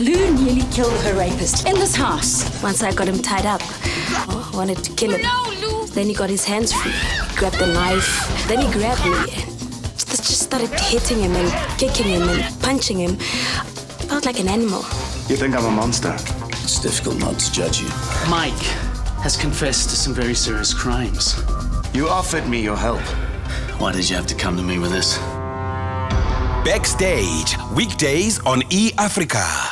Lou nearly killed her rapist in this house. Once I got him tied up, I wanted to kill him. No, Lou! Then he got his hands free, grabbed the knife, then he grabbed me and just started hitting him and kicking him and punching him. I felt like an animal. You think I'm a monster? It's difficult not to judge you. Mike has confessed to some very serious crimes. You offered me your help. Why did you have to come to me with this? Backstage, weekdays on E Africa.